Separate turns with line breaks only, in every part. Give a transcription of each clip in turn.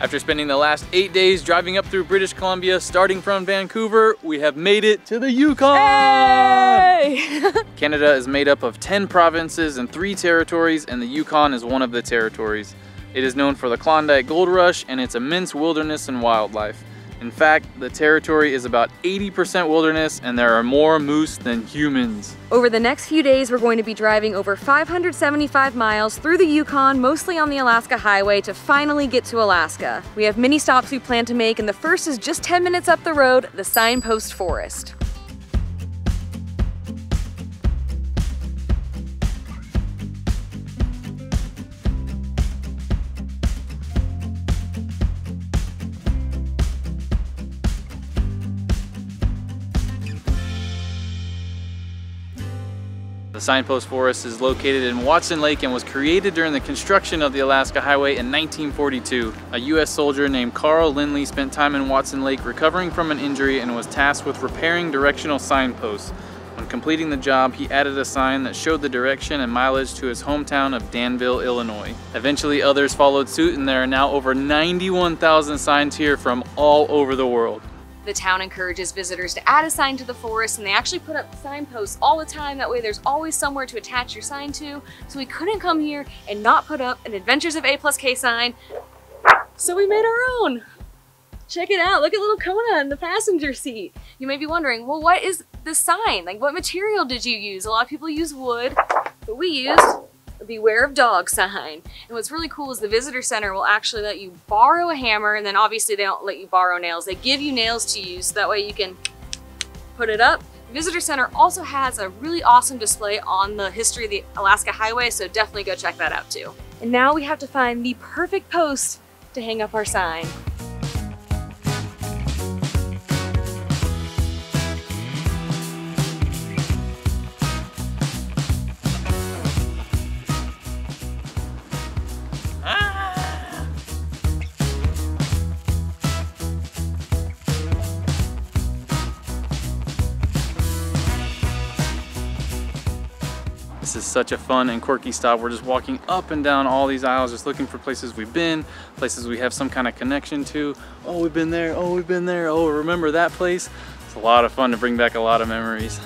After spending the last eight days driving up through British Columbia, starting from Vancouver, we have made it to the Yukon!
Hey!
Canada is made up of 10 provinces and three territories, and the Yukon is one of the territories. It is known for the Klondike Gold Rush and its immense wilderness and wildlife. In fact, the territory is about 80% wilderness and there are more moose than humans.
Over the next few days, we're going to be driving over 575 miles through the Yukon, mostly on the Alaska Highway, to finally get to Alaska. We have many stops we plan to make, and the first is just 10 minutes up the road, the Signpost Forest.
The Signpost Forest is located in Watson Lake and was created during the construction of the Alaska Highway in 1942. A U.S. soldier named Carl Lindley spent time in Watson Lake recovering from an injury and was tasked with repairing directional signposts. When completing the job, he added a sign that showed the direction and mileage to his hometown of Danville, Illinois. Eventually others followed suit and there are now over 91,000 signs here from all over the world.
The town encourages visitors to add a sign to the forest and they actually put up signposts all the time. That way there's always somewhere to attach your sign to. So we couldn't come here and not put up an Adventures of A plus K sign. So we made our own. Check it out. Look at little Kona in the passenger seat. You may be wondering, well, what is the sign? Like what material did you use? A lot of people use wood, but we used beware of dog sign. And what's really cool is the visitor center will actually let you borrow a hammer and then obviously they don't let you borrow nails. They give you nails to use so that way you can put it up. The visitor center also has a really awesome display on the history of the Alaska Highway, so definitely go check that out too. And now we have to find the perfect post to hang up our sign.
Such a fun and quirky stop. We're just walking up and down all these aisles, just looking for places we've been, places we have some kind of connection to. Oh, we've been there. Oh, we've been there. Oh, remember that place? It's a lot of fun to bring back a lot of memories.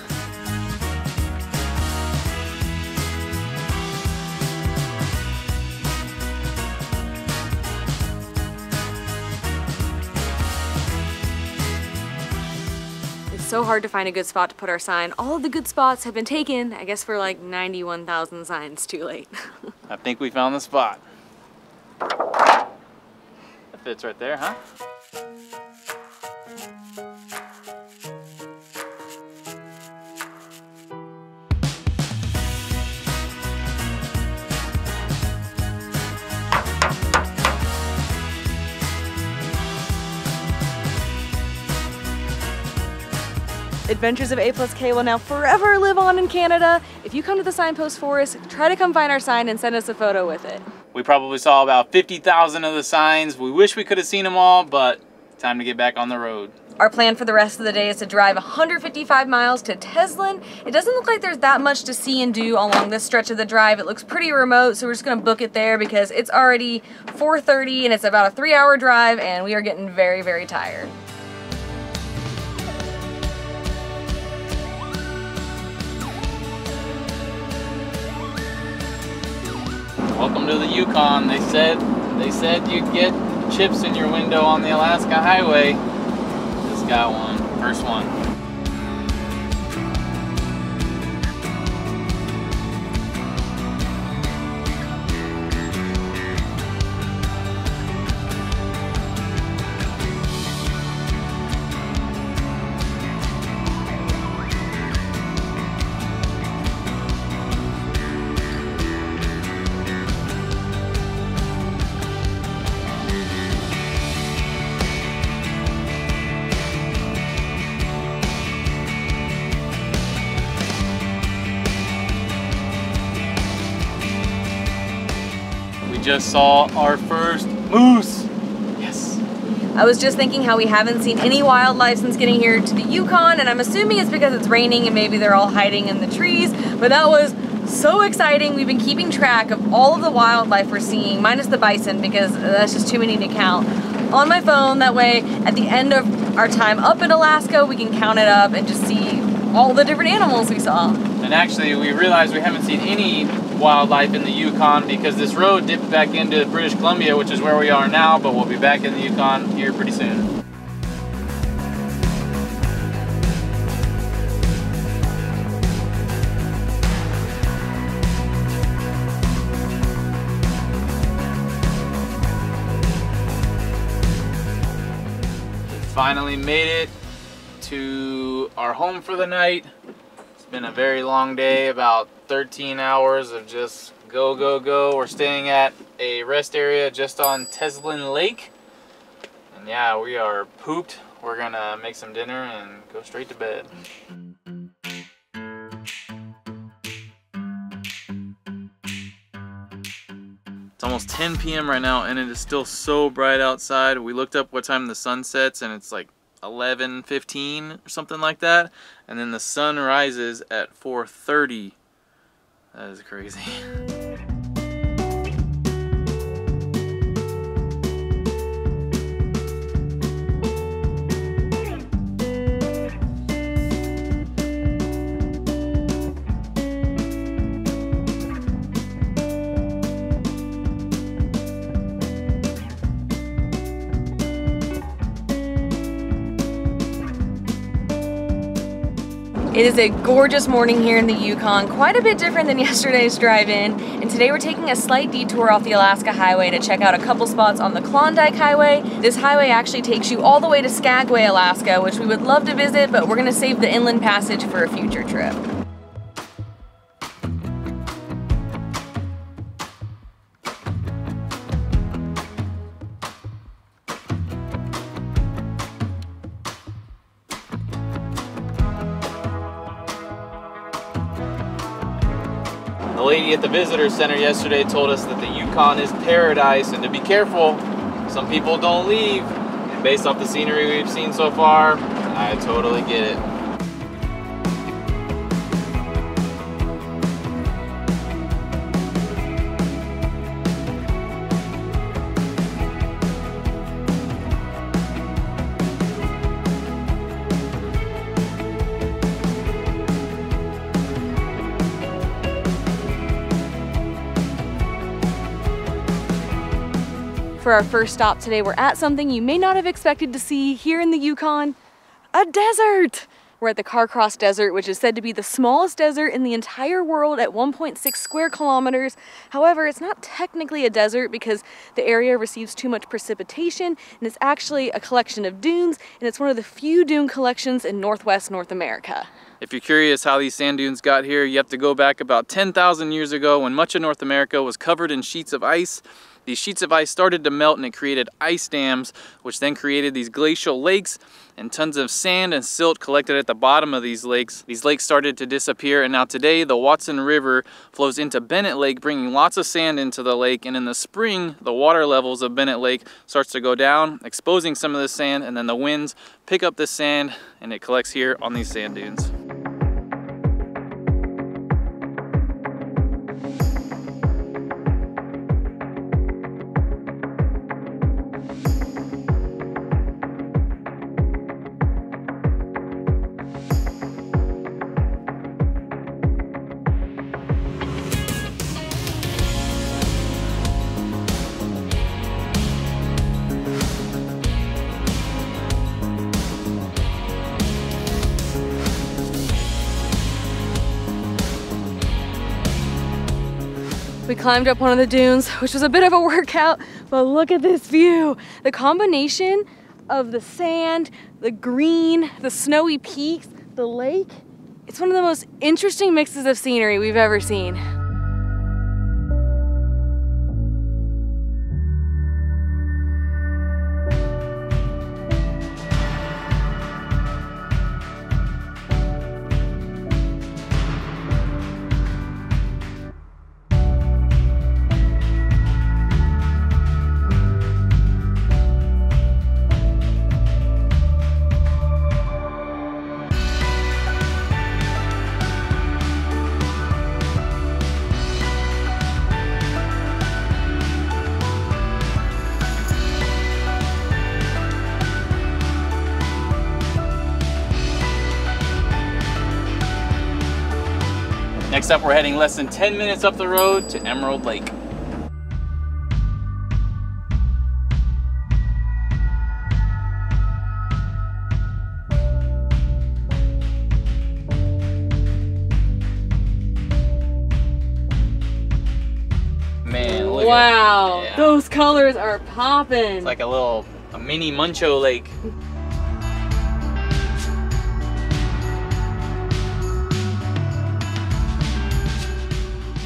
So hard to find a good spot to put our sign. All of the good spots have been taken. I guess we're like 91,000 signs too late.
I think we found the spot. That fits right there, huh?
Adventures of A plus K will now forever live on in Canada. If you come to the Signpost Forest, try to come find our sign and send us a photo with it.
We probably saw about 50,000 of the signs. We wish we could have seen them all, but time to get back on the road.
Our plan for the rest of the day is to drive 155 miles to Teslin. It doesn't look like there's that much to see and do along this stretch of the drive. It looks pretty remote, so we're just gonna book it there because it's already 4.30 and it's about a three hour drive and we are getting very, very tired.
Welcome to the Yukon. They said they said you'd get chips in your window on the Alaska Highway. Just got one. First one. Just saw our first moose. Yes.
I was just thinking how we haven't seen any wildlife since getting here to the Yukon, and I'm assuming it's because it's raining and maybe they're all hiding in the trees, but that was so exciting. We've been keeping track of all of the wildlife we're seeing, minus the bison because that's just too many to count, on my phone. That way, at the end of our time up in Alaska, we can count it up and just see all the different animals we saw.
And actually, we realized we haven't seen any wildlife in the Yukon because this road dipped back into British Columbia, which is where we are now, but we'll be back in the Yukon here pretty soon. finally made it to our home for the night. It's been a very long day, about 13 hours of just go, go, go. We're staying at a rest area just on Teslin Lake. And yeah, we are pooped. We're gonna make some dinner and go straight to bed. It's almost 10 p.m. right now and it is still so bright outside. We looked up what time the sun sets and it's like 11, 15 or something like that. And then the sun rises at 4.30. That is crazy.
It is a gorgeous morning here in the Yukon, quite a bit different than yesterday's drive-in. And today we're taking a slight detour off the Alaska Highway to check out a couple spots on the Klondike Highway. This highway actually takes you all the way to Skagway, Alaska, which we would love to visit, but we're gonna save the inland passage for a future trip.
The lady at the visitor center yesterday told us that the Yukon is paradise and to be careful. Some people don't leave. And based off the scenery we've seen so far, I totally get it.
Our first stop today, we're at something you may not have expected to see here in the Yukon, a desert. We're at the Carcross Desert, which is said to be the smallest desert in the entire world at 1.6 square kilometers. However, it's not technically a desert because the area receives too much precipitation and it's actually a collection of dunes and it's one of the few dune collections in Northwest North America.
If you're curious how these sand dunes got here, you have to go back about 10,000 years ago when much of North America was covered in sheets of ice. These sheets of ice started to melt and it created ice dams, which then created these glacial lakes and tons of sand and silt collected at the bottom of these lakes. These lakes started to disappear and now today the Watson River flows into Bennett Lake bringing lots of sand into the lake and in the spring the water levels of Bennett Lake starts to go down exposing some of the sand and then the winds pick up the sand and it collects here on these sand dunes.
Climbed up one of the dunes, which was a bit of a workout, but look at this view. The combination of the sand, the green, the snowy peaks, the lake, it's one of the most interesting mixes of scenery we've ever seen.
Next up, we're heading less than 10 minutes up the road to Emerald Lake. Man,
Wow,
Yeah.
those colors are popping.
It's like a little a mini Muncho lake.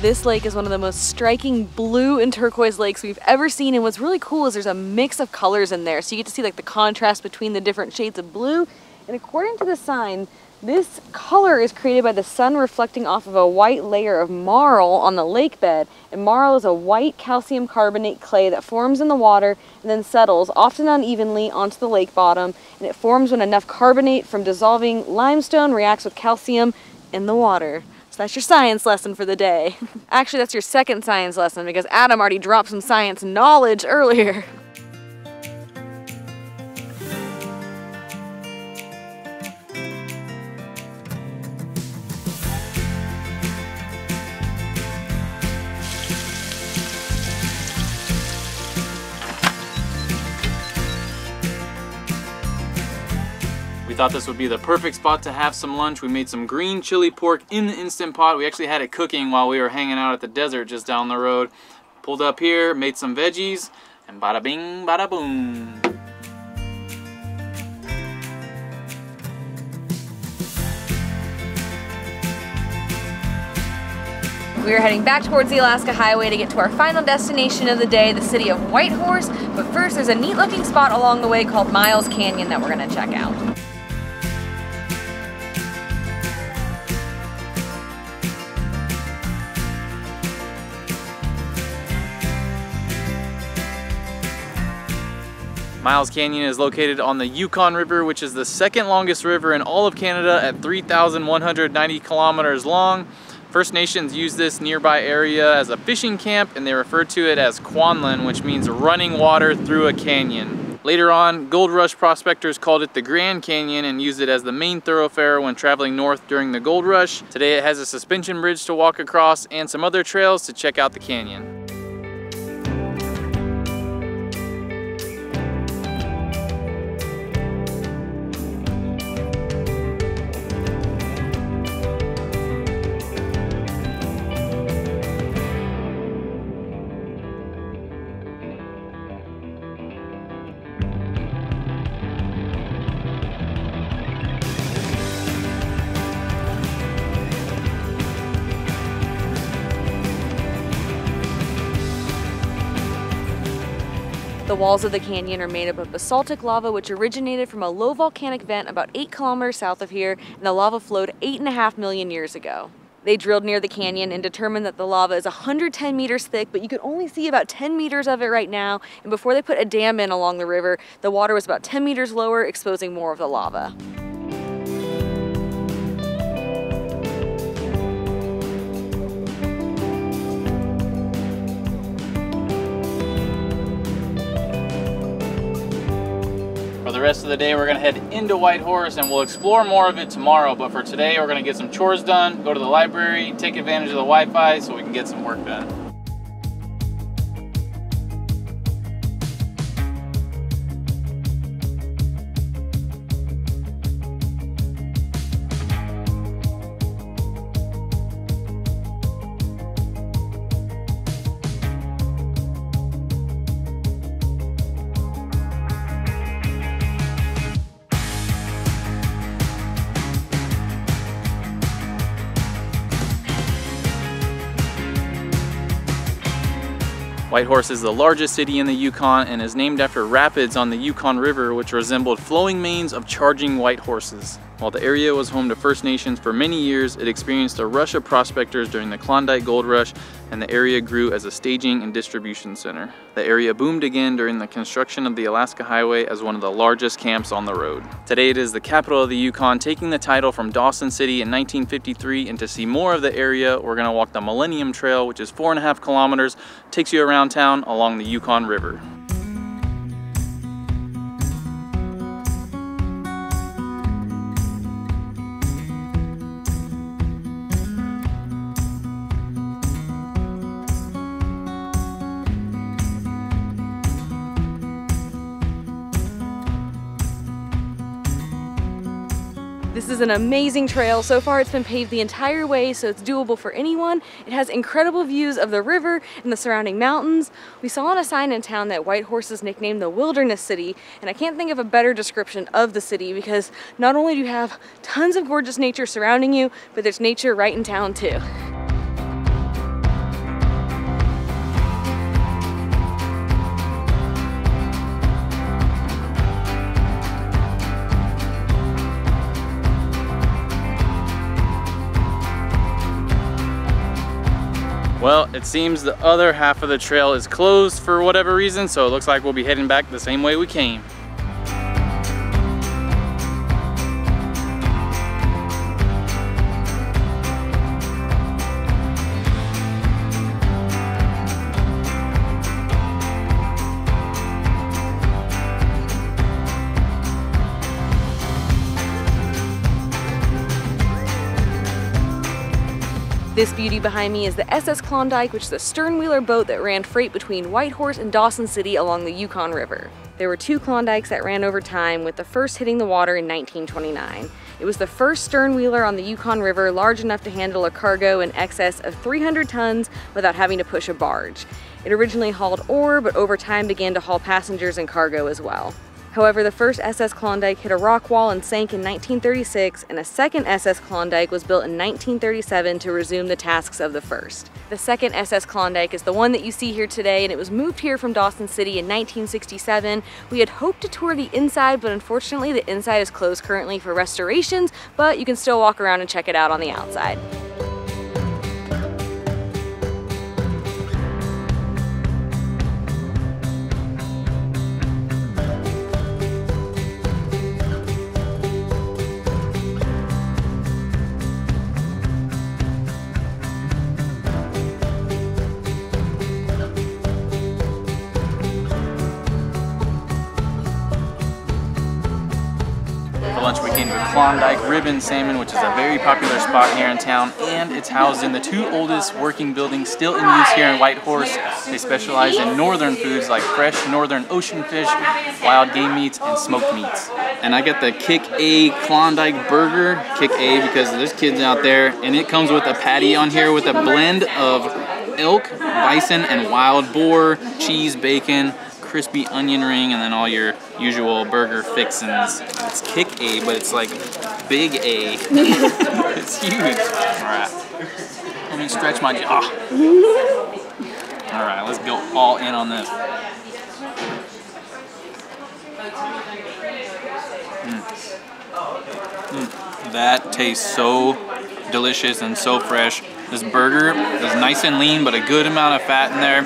This lake is one of the most striking blue and turquoise lakes we've ever seen. And what's really cool is there's a mix of colors in there. So you get to see like the contrast between the different shades of blue. And according to the sign, this color is created by the sun reflecting off of a white layer of marl on the lake bed. And marl is a white calcium carbonate clay that forms in the water and then settles, often unevenly, onto the lake bottom. And it forms when enough carbonate from dissolving limestone reacts with calcium in the water. That's your science lesson for the day. Actually, that's your second science lesson because Adam already dropped some science knowledge earlier.
Thought this would be the perfect spot to have some lunch. We made some green chili pork in the Instant Pot. We actually had it cooking while we were hanging out at the desert just down the road. Pulled up here, made some veggies, and bada bing, bada boom.
We are heading back towards the Alaska Highway to get to our final destination of the day, the city of Whitehorse. But first, there's a neat looking spot along the way called Miles Canyon that we're gonna check out.
Miles Canyon is located on the Yukon River, which is the second longest river in all of Canada at 3,190 kilometers long. First Nations use this nearby area as a fishing camp and they refer to it as Kwanlin, which means running water through a canyon. Later on, gold rush prospectors called it the Grand Canyon and used it as the main thoroughfare when traveling north during the gold rush. Today it has a suspension bridge to walk across and some other trails to check out the canyon.
Walls of the canyon are made up of basaltic lava, which originated from a low volcanic vent about eight kilometers south of here, and the lava flowed eight and a half million years ago. They drilled near the canyon and determined that the lava is 110 meters thick, but you could only see about 10 meters of it right now. And before they put a dam in along the river, the water was about 10 meters lower, exposing more of the lava.
Of the day, we're gonna head into Whitehorse and we'll explore more of it tomorrow. But for today, we're gonna get some chores done, go to the library, take advantage of the Wi-Fi so we can get some work done. Whitehorse is the largest city in the Yukon and is named after rapids on the Yukon River which resembled flowing manes of charging white horses. While the area was home to First Nations for many years, it experienced a rush of prospectors during the Klondike Gold Rush and the area grew as a staging and distribution center. The area boomed again during the construction of the Alaska Highway as one of the largest camps on the road. Today it is the capital of the Yukon, taking the title from Dawson City in 1953. And to see more of the area, we're gonna walk the Millennium Trail, which is four and a half kilometers, takes you around town along the Yukon River.
Is an amazing trail. So far it's been paved the entire way so it's doable for anyone. It has incredible views of the river and the surrounding mountains. We saw on a sign in town that Whitehorse is nicknamed the Wilderness City and I can't think of a better description of the city because not only do you have tons of gorgeous nature surrounding you, but there's nature right in town too.
Well, it seems the other half of the trail is closed for whatever reason, so it looks like we'll be heading back the same way we came.
This beauty behind me is the SS Klondike, which is a sternwheeler boat that ran freight between Whitehorse and Dawson City along the Yukon River. There were two Klondikes that ran over time, with the first hitting the water in 1929. It was the first sternwheeler on the Yukon River large enough to handle a cargo in excess of 300 tons without having to push a barge. It originally hauled ore, but over time began to haul passengers and cargo as well. However, the first SS Klondike hit a rock wall and sank in 1936, and a second SS Klondike was built in 1937 to resume the tasks of the first. The second SS Klondike is the one that you see here today, and it was moved here from Dawson City in 1967. We had hoped to tour the inside, but unfortunately the inside is closed currently for restorations, but you can still walk around and check it out on the outside.
Klondike Rib & Salmon, which is a very popular spot here in town, and it's housed in the two oldest working buildings still in use here in Whitehorse. They specialize in northern foods like fresh northern ocean fish, wild game meats, and smoked meats. And I get the Kick A Klondike Burger, Kick A because there's kids out there, and it comes with a patty on here with a blend of elk, bison, and wild boar, cheese, bacon, crispy onion ring, and then all your usual burger fixins. It's Kick A, but it's like big A. it's huge. All right, let me stretch my jaw. All right, let's go all in on this. Mm. Mm. That tastes so delicious and so fresh. This burger is nice and lean, but a good amount of fat in there.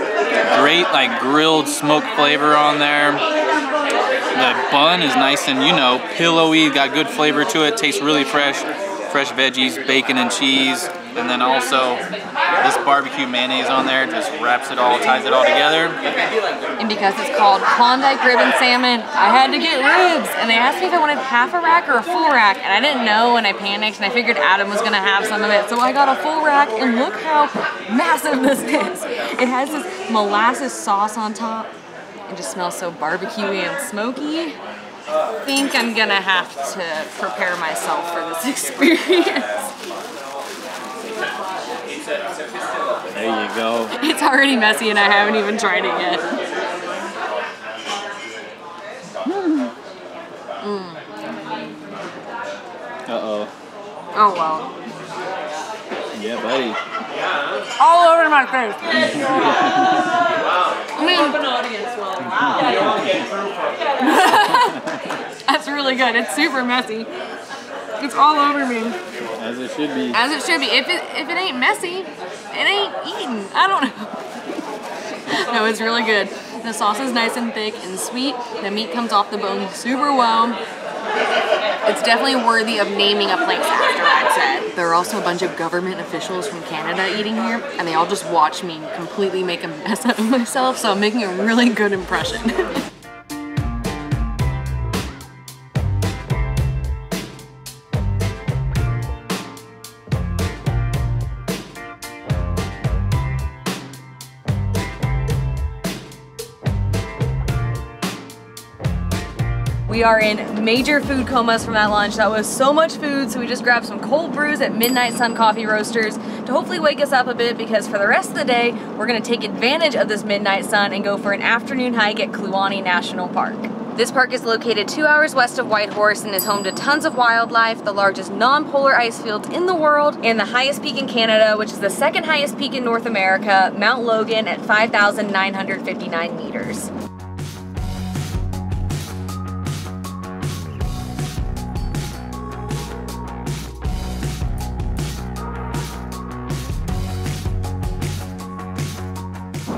Great like grilled smoked flavor on there. The bun is nice and, you know, pillowy, got good flavor to it, tastes really fresh. Fresh veggies, bacon and cheese, and then also this barbecue mayonnaise on there just wraps it all, ties it all together.
And because it's called Klondike Rib & Salmon, I had to get ribs. And they asked me if I wanted half a rack or a full rack. And I didn't know and I panicked and I figured Adam was gonna have some of it. So I got a full rack and look how massive this is. It has this molasses sauce on top. It just smells so barbecuey and smoky. I think I'm gonna have to prepare myself for this experience.
There you go.
It's already messy and I haven't even tried it yet.
Mm. Uh-oh.
Oh, well.
Yeah, buddy. Yeah.
All over my face. wow. I mean, that's really good. It's super messy. It's all over me.
As it should be.
As it should be. If it if it ain't messy, it ain't eaten. I don't know. no, it's really good. The sauce is nice and thick and sweet. The meat comes off the bone super well. It's definitely worthy of naming a place after, I'd say. There are also a bunch of government officials from Canada eating here, and they all just watch me completely make a mess out of myself, so I'm making a really good impression. We are in major food comas from that lunch. That was so much food, so we just grabbed some cold brews at Midnight Sun Coffee Roasters to hopefully wake us up a bit because for the rest of the day, we're gonna take advantage of this midnight sun and go for an afternoon hike at Kluane National Park. This park is located two hours west of Whitehorse and is home to tons of wildlife, the largest non-polar ice fields in the world, and the highest peak in Canada, which is the second highest peak in North America, Mount Logan at 5,959 meters.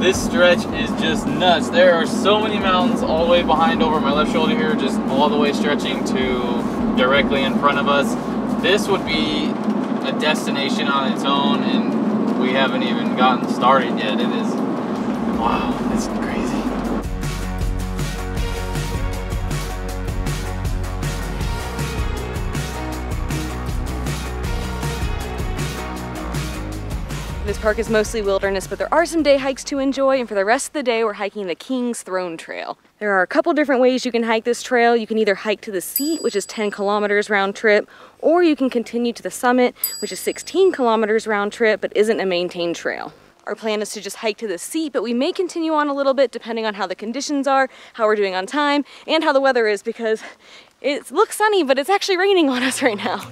This stretch is just nuts. There are so many mountains all the way behind over my left shoulder here, just all the way stretching to directly in front of us. This would be a destination on its own and we haven't even gotten started yet. It is, wow, it's crazy.
Park is mostly wilderness, but there are some day hikes to enjoy, and for the rest of the day, we're hiking the King's Throne Trail. There are a couple different ways you can hike this trail. You can either hike to the seat, which is 10 kilometers round trip, or you can continue to the summit, which is 16 kilometers round trip, but isn't a maintained trail. Our plan is to just hike to the seat, but we may continue on a little bit depending on how the conditions are, how we're doing on time, and how the weather is because it looks sunny, but it's actually raining on us right now.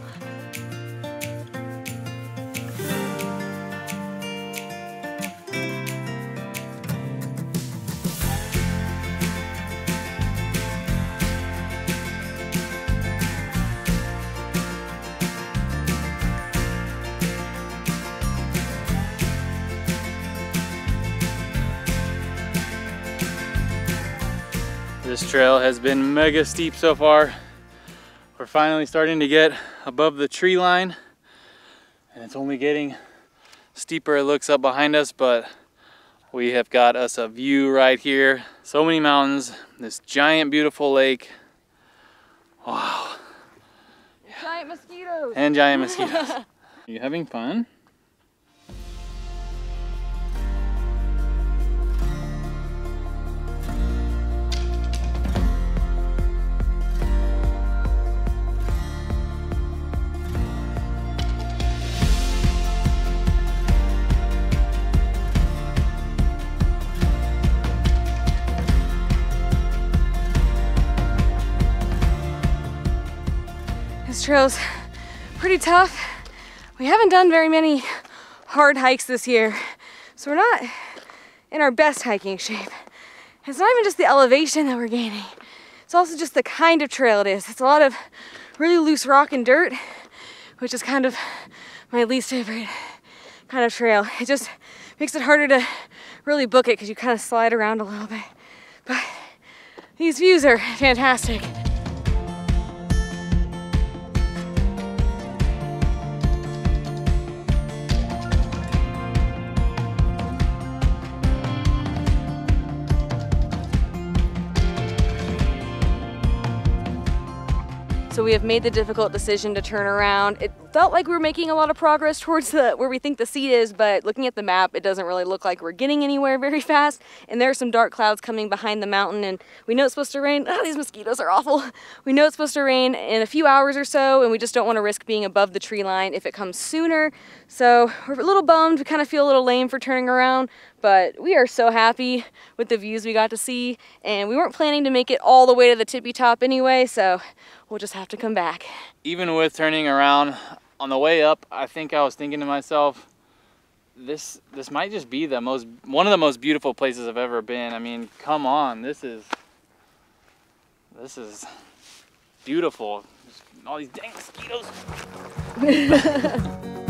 This trail has been mega steep so far. We're finally starting to get above the tree line and it's only getting steeper it looks up behind us, but we have got us a view right here. So many mountains, this giant beautiful lake. Wow.
Giant mosquitoes.
And giant mosquitoes. Are you having fun?
Trail's pretty tough. We haven't done very many hard hikes this year, so we're not in our best hiking shape. It's not even just the elevation that we're gaining. It's also just the kind of trail it is. It's a lot of really loose rock and dirt, which is kind of my least favorite kind of trail. It just makes it harder to really book it because you kind of slide around a little bit. But these views are fantastic. So we have made the difficult decision to turn around. It felt like we were making a lot of progress towards the where we think the seat is, but looking at the map, it doesn't really look like we're getting anywhere very fast. And there are some dark clouds coming behind the mountain, and we know it's supposed to rain. Oh, these mosquitoes are awful. We know it's supposed to rain in a few hours or so, and we just don't want to risk being above the tree line if it comes sooner. So we're a little bummed. We kind of feel a little lame for turning around, but we are so happy with the views we got to see, and we weren't planning to make it all the way to the tippy top anyway, so we'll just have to come back.
Even with turning around on the way up, I think I was thinking to myself, this this might just be the most one of the most beautiful places I've ever been. I mean, come on, this is this is beautiful. Just all these dang mosquitoes.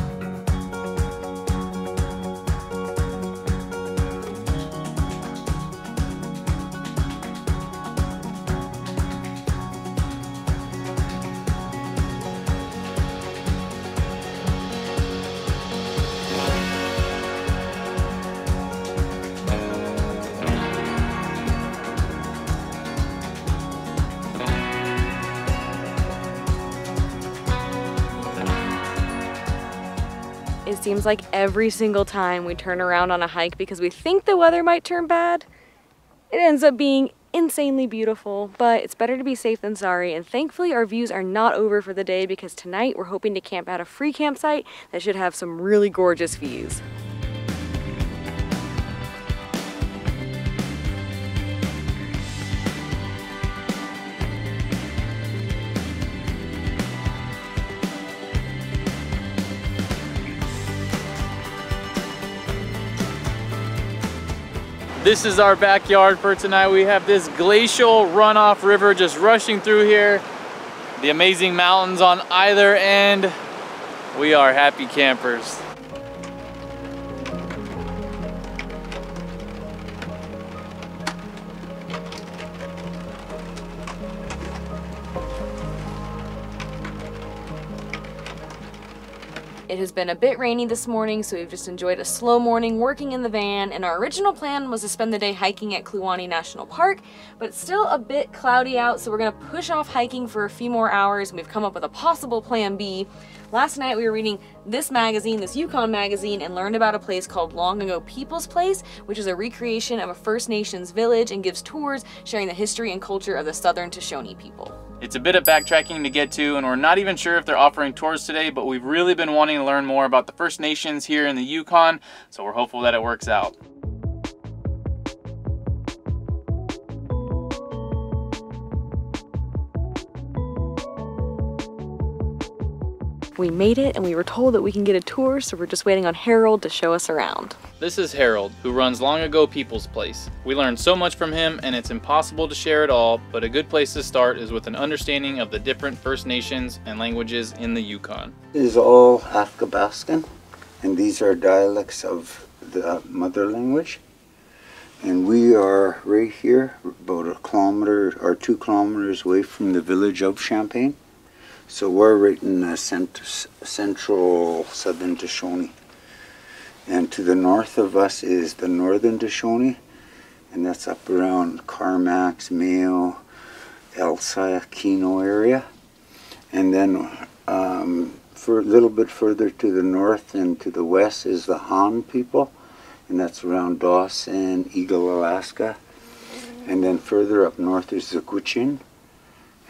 Seems like every single time we turn around on a hike because we think the weather might turn bad, it ends up being insanely beautiful, but it's better to be safe than sorry. And thankfully our views are not over for the day because tonight we're hoping to camp at a free campsite that should have some really gorgeous views.
This is our backyard for tonight. We have this glacial runoff river just rushing through here. The amazing mountains on either end. We are happy campers.
It has been a bit rainy this morning, so we've just enjoyed a slow morning working in the van, and our original plan was to spend the day hiking at Kluane National Park, but it's still a bit cloudy out, so we're gonna push off hiking for a few more hours, and we've come up with a possible plan B. Last night we were reading this magazine, this Yukon magazine, and learned about a place called Long Ago People's Place, which is a recreation of a First Nations village and gives tours sharing the history and culture of the Southern Tutchone people.
It's a bit of backtracking to get to, and we're not even sure if they're offering tours today, but we've really been wanting to learn more about the First Nations here in the Yukon, so we're hopeful that it works out.
We made it and we were told that we can get a tour, so we're just waiting on Harold to show us around.
This is Harold, who runs Long Ago People's Place. We learned so much from him and it's impossible to share it all, but a good place to start is with an understanding of the different First Nations and languages in the Yukon.
This is all Athabascan, and these are dialects of the mother language. And we are right here, about a kilometer or two kilometers away from the village of Champagne. So we're right in the cent central southern Tutchone. And to the north of us is the northern Tutchone, and that's up around Carmacks, Mayo, Elsa, Keno area. And then um, for a little bit further to the north and to the west is the Han people, and that's around Dawson, Eagle, Alaska. And then further up north is the Gwich'in,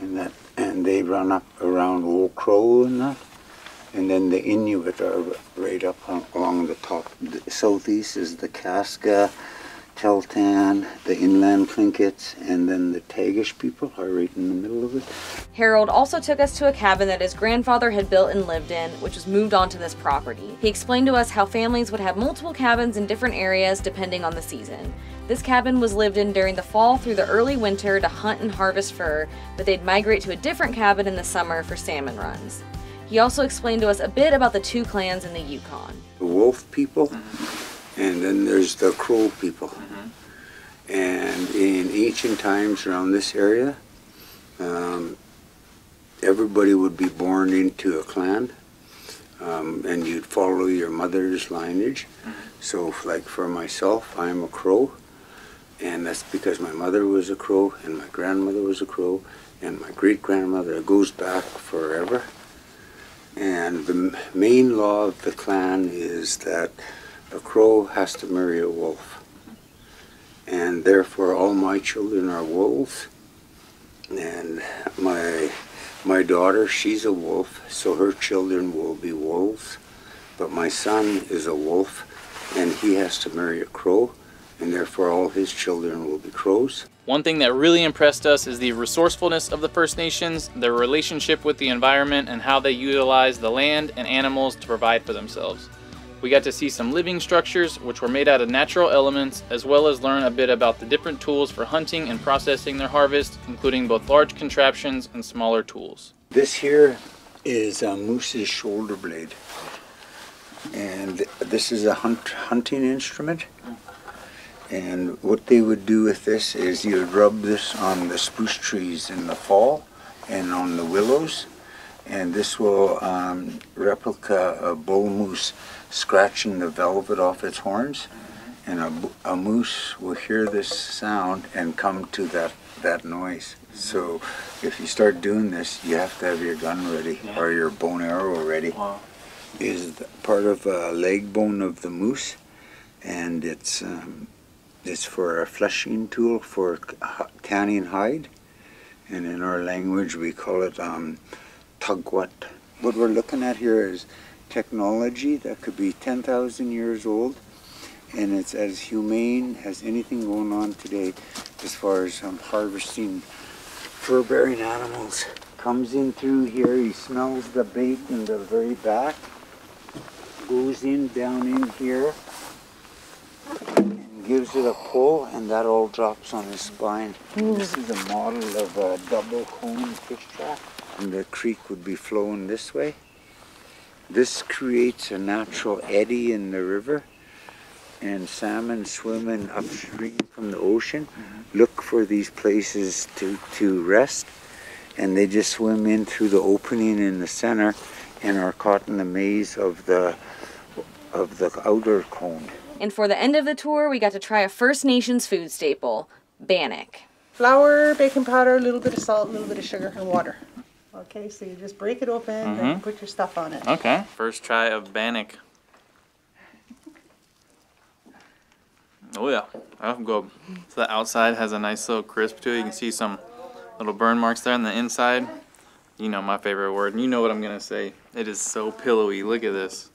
and that and they run up around Old Crow and that. And then the Inuit are right up on, along the top. The southeast is the Kaska, Tahltan, the inland Tlingits, and then the Tagish people are right in the middle of it.
Harold also took us to a cabin that his grandfather had built and lived in, which was moved onto this property. He explained to us how families would have multiple cabins in different areas depending on the season. This cabin was lived in during the fall through the early winter to hunt and harvest fur, but they'd migrate to a different cabin in the summer for salmon runs. He also explained to us a bit about the two clans in the Yukon.
The wolf people, and then there's the crow people. And in ancient times around this area, um, everybody would be born into a clan, um, and you'd follow your mother's lineage. So, like for myself, I'm a crow, and that's because my mother was a crow, and my grandmother was a crow, and my great grandmother goes back forever. And the main law of the clan is that a crow has to marry a wolf. And therefore, all my children are wolves. And my, my daughter, she's a wolf, so her children will be wolves. But my son is a wolf, and he has to marry a crow, and therefore all his children will be crows.
One thing that really impressed us is the resourcefulness of the First Nations, their relationship with the environment, and how they utilize the land and animals to provide for themselves. We got to see some living structures which were made out of natural elements, as well as learn a bit about the different tools for hunting and processing their harvest, including both large contraptions and smaller tools.
This here is a moose's shoulder blade. And this is a hunt, hunting instrument. And what they would do with this is you'd rub this on the spruce trees in the fall and on the willows. And this will um, replica a bull moose scratching the velvet off its horns. And a, a moose will hear this sound and come to that, that noise. So if you start doing this, you have to have your gun ready or your bone arrow ready. Is part of a leg bone of the moose, and it's um, is for a fleshing tool for tanning hide. And in our language, we call it um, tugwat. What we're looking at here is technology that could be 10,000 years old and it's as humane as anything going on today as far as um, harvesting fur-bearing animals. Comes in through here, he smells the bait in the very back, goes in down in here, gives it a pull, and that all drops on his spine. This is a model of a double cone fish trap, and the creek would be flowing this way. This creates a natural eddy in the river and salmon swimming upstream from the ocean mm-hmm. look for these places to, to rest and they just swim in through the opening in the center and are caught in the maze of the of the outer cone.
And for the end of the tour, we got to try a First Nations food staple, bannock.
Flour, baking powder, a little bit of salt, a little bit of sugar, and water. Okay, so you just break it open mm -hmm. and mm-hmm. put your stuff on it.
Okay. First try of bannock. Oh yeah, that's good. So the outside has a nice little crisp to it. You can see some little burn marks there on the inside. You know my favorite word. And you know what I'm gonna say. It is so pillowy. Look at this.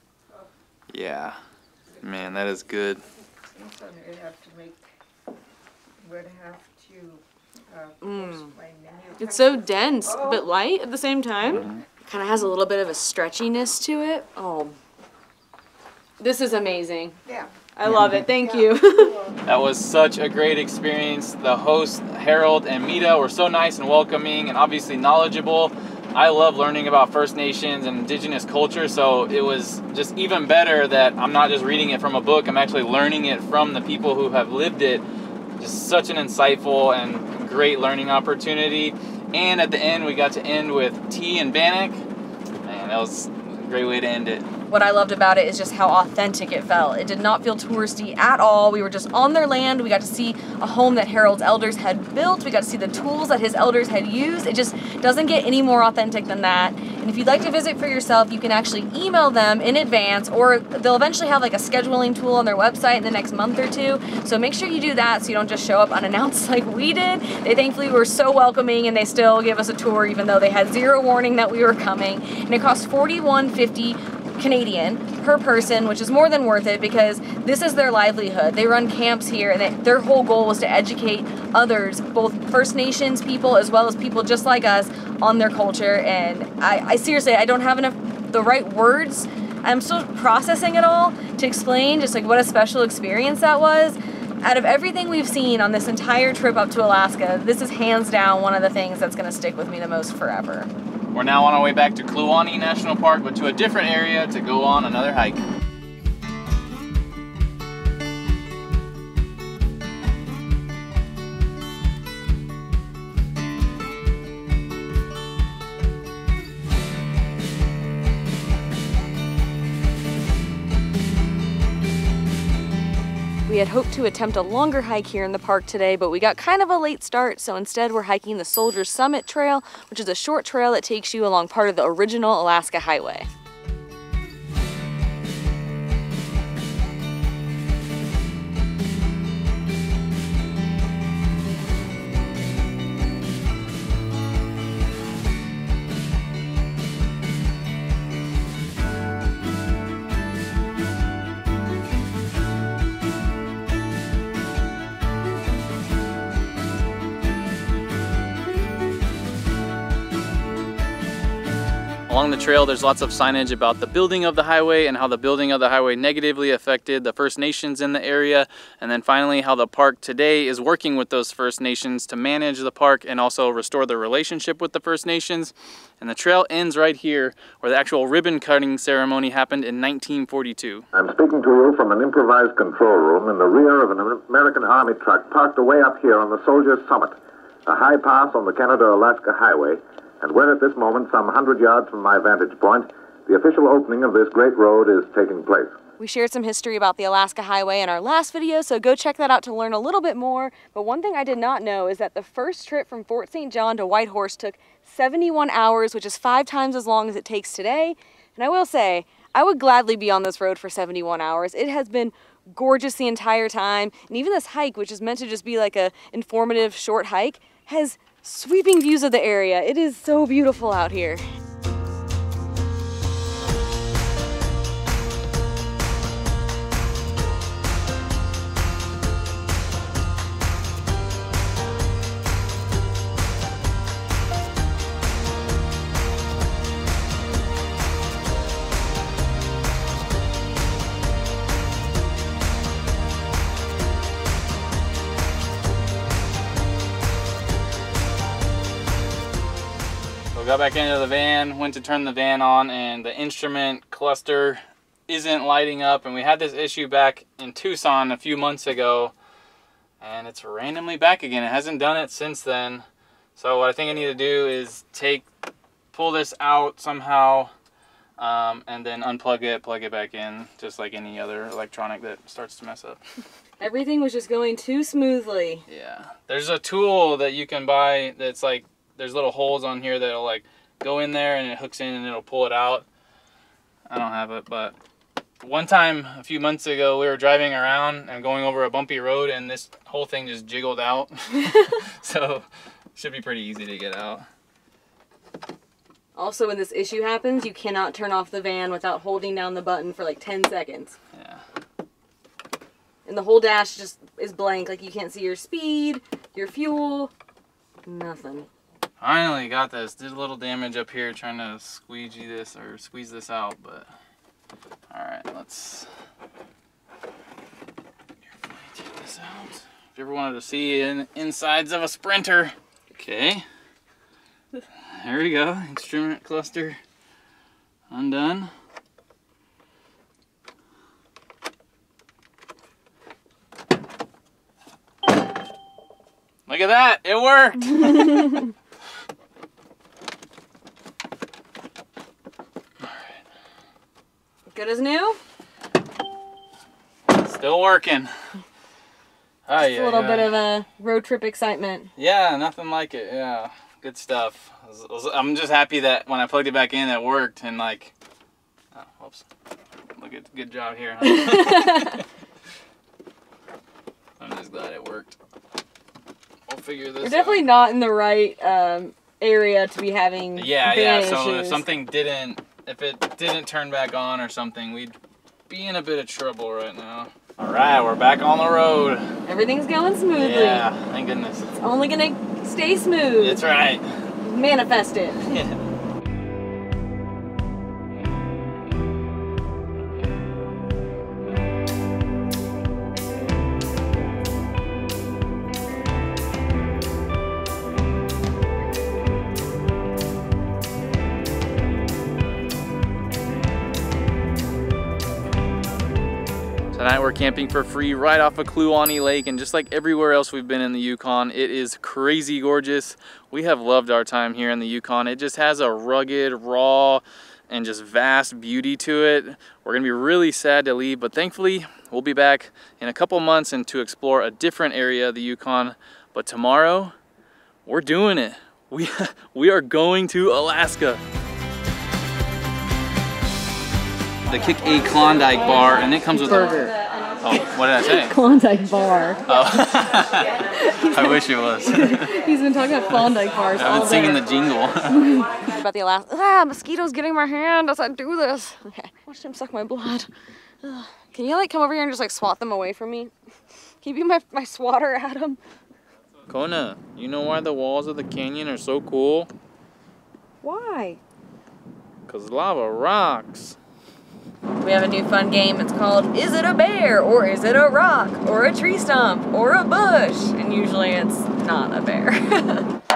Yeah, man, that is good.
Mm. It's so dense but light at the same time. Mm -hmm. Kind of has a little bit of a stretchiness to it. Oh, this is amazing. Yeah. I love it. Thank you.
that was such a great experience. The host, Harold and Mita, were so nice and welcoming and obviously knowledgeable. I love learning about First Nations and indigenous culture, so it was just even better that I'm not just reading it from a book, I'm actually learning it from the people who have lived it. Just such an insightful and great learning opportunity. And at the end, we got to end with tea and bannock. Man, that was a great way to end it
what I loved about it is just how authentic it felt. It did not feel touristy at all. We were just on their land. We got to see a home that Harold's elders had built. We got to see the tools that his elders had used. It just doesn't get any more authentic than that. And if you'd like to visit for yourself, you can actually email them in advance or they'll eventually have like a scheduling tool on their website in the next month or two. So make sure you do that so you don't just show up unannounced like we did. They thankfully were so welcoming and they still gave us a tour even though they had zero warning that we were coming. And it cost $41.50 Canadian per person, which is more than worth it because this is their livelihood. They run camps here, and they, their whole goal was to educate others, both First Nations people as well as people just like us, on their culture. And I, I seriously, I don't have enough the right words. I'm still processing it all to explain just like what a special experience that was. Out of everything we've seen on this entire trip up to Alaska, this is hands down one of the things that's going to stick with me the most forever.
We're now on our way back to Kluane National Park, but to a different area to go on another hike.
We had hoped to attempt a longer hike here in the park today, but we got kind of a late start, so instead we're hiking the Soldiers Summit Trail, which is a short trail that takes you along part of the original Alaska Highway.
Trail, there's lots of signage about the building of the highway and how the building of the highway negatively affected the First Nations in the area. And then finally, how the park today is working with those First Nations to manage the park and also restore the relationship with the First Nations. And the trail ends right here where the actual ribbon cutting ceremony happened in 1942.
I'm speaking to you from an improvised control room in the rear of an American Army truck parked away up here on the Soldiers Summit, a high pass on the Canada-Alaska Highway and where at this moment, some hundred yards from my vantage point, the official opening of this great road is taking place.
We shared some history about the Alaska Highway in our last video, so go check that out to learn a little bit more. But one thing I did not know is that the first trip from Fort St. John to Whitehorse took 71 hours, which is five times as long as it takes today. And I will say, I would gladly be on this road for 71 hours. It has been gorgeous the entire time. And even this hike, which is meant to just be like a informative short hike, has sweeping views of the area. It is so beautiful out here.
Got back into the van, went to turn the van on, and the instrument cluster isn't lighting up. And we had this issue back in Tucson a few months ago, and it's randomly back again. It hasn't done it since then. So what I think I need to do is take, pull this out somehow, um, and then unplug it, plug it back in, just like any other electronic that starts to mess up.
Everything was just going too smoothly.
Yeah. There's a tool that you can buy that's like there's little holes on here that'll like go in there and it hooks in and it'll pull it out. I don't have it, but one time a few months ago we were driving around and going over a bumpy road and this whole thing just jiggled out. so should be pretty easy to get out.
Also, when this issue happens, you cannot turn off the van without holding down the button for like 10 seconds.
Yeah.
And the whole dash just is blank. Like you can't see your speed, your fuel, nothing.
Finally got this. Did a little damage up here trying to squeegee this or squeeze this out, but alright, let's take this out. If you ever wanted to see in insides of a sprinter. Okay. There we go. Instrument cluster undone. Look at that, it worked!
Good as new?
Still working.
Oh, Just yeah, a little yeah. bit of a road trip excitement.
Yeah, nothing like it. Yeah, good stuff. I'm just happy that when I plugged it back in, it worked. And like, oh, whoops. Look at good job here. Huh? I'm just glad it worked. We'll figure this.
You're definitely
out.
not in the right um, area to be having.
Yeah, yeah. So if something didn't if it didn't turn back on or something, we'd be in a bit of trouble right now. All right, we're back on the road.
Everything's going smoothly.
Yeah, thank goodness.
It's only gonna stay smooth.
That's right.
Manifest it.
Yeah. camping for free right off of Kluane Lake and just like everywhere else we've been in the Yukon, it is crazy gorgeous. We have loved our time here in the Yukon. It just has a rugged, raw, and just vast beauty to it. We're gonna be really sad to leave, but thankfully we'll be back in a couple months and to explore a different area of the Yukon. But tomorrow, we're doing it. We, we are going to Alaska the Kick A Klondike bar, and it comes with
burger.
A, oh, what did I say?
Klondike bar.
Oh, I wish it was.
He's been talking about Klondike bars.
I've been singing the jingle.
about the Alaska. Ah, mosquitoes getting my hand as I do this. Okay, watch them suck my blood. Ugh. Can you like come over here and just like swat them away from me? Can you be my my swatter, Adam?
Kona, you know why the walls of the canyon are so cool?
Why?
Cause lava rocks.
We have a new fun game. It's called Is It a Bear? Or Is It a Rock? Or a Tree Stump? Or a Bush? And usually it's not a bear.